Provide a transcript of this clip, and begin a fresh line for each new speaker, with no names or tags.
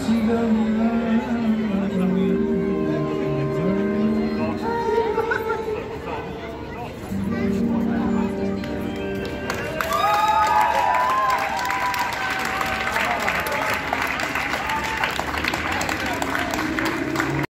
see the moon.